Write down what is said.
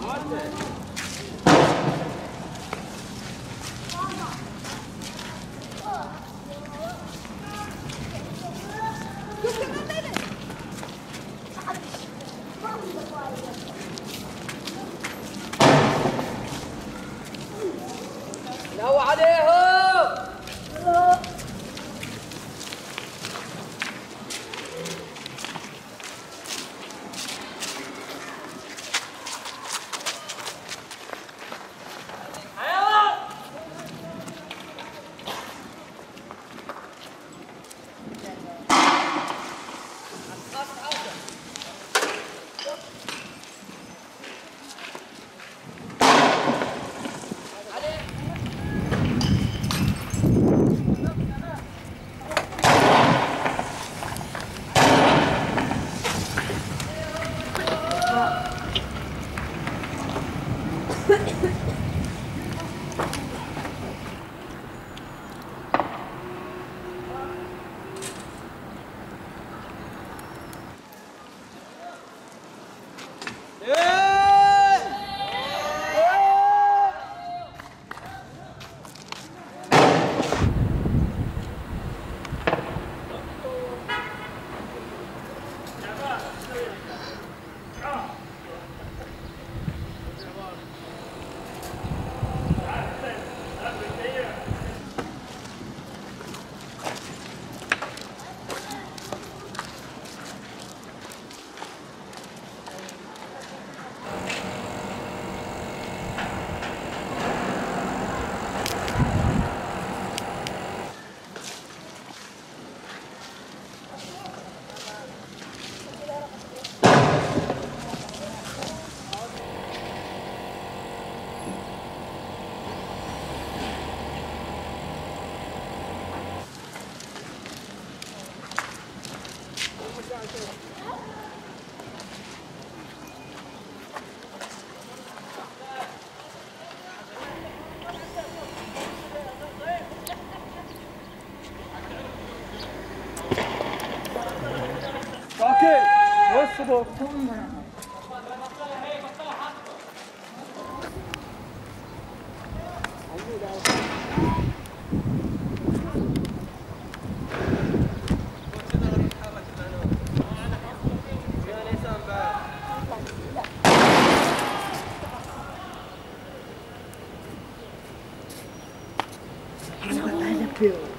What the? 오케이. 멋있 skills.